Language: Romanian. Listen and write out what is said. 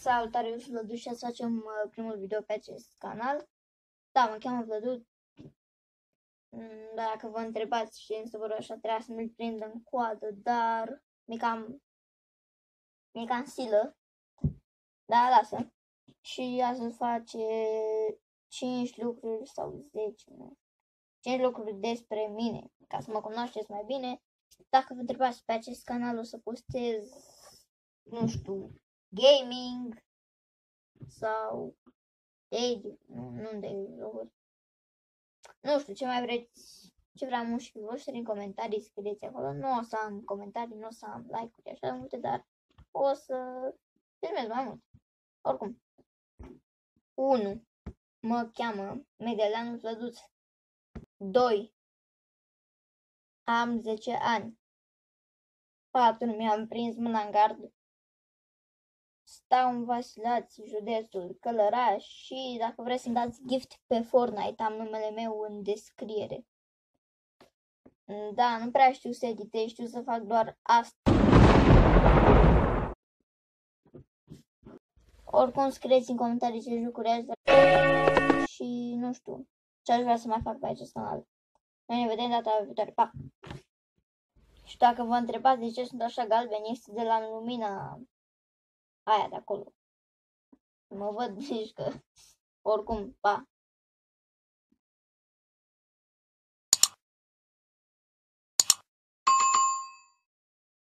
salutare, eu sunt Vlăduț și să facem uh, primul video pe acest canal. Da, mă cheamă Vlăduț. Mm, Dacă vă întrebați și să vă așa, trebuia să nu-l prind în coadă, dar mi cam, mi cam silă. Da, lasă. Și azi face 5 lucruri sau 10, nu. 5 lucruri despre mine, ca să mă cunoașteți mai bine. Dacă vă întrebați pe acest canal o să postez, nu știu, gaming sau de, nu, nu de jocuri. Nu știu, ce mai vreți, ce vrea mușchii voștri în comentarii, scrieți acolo. Nu o să am comentarii, nu o să am like-uri așa de multe, dar o să filmez mai mult. Oricum. 1. Mă cheamă Medelianu Vlăduț. 2. Am 10 ani. 4. Mi-am prins mâna în gard. Stau în Vasilați, județul Călăraș și dacă vreți să-mi dați gift pe Fortnite, am numele meu în descriere. Da, nu prea știu să editez, știu să fac doar asta. Oricum scrieți în comentarii ce jucuri ați vrea și nu știu ce aș vrea să mai fac pe acest canal. Noi ne vedem data viitoare. Pa! Și dacă vă întrebați de ce sunt așa galbeni, este de la lumina aia de acolo. Mă văd, zici că oricum, pa!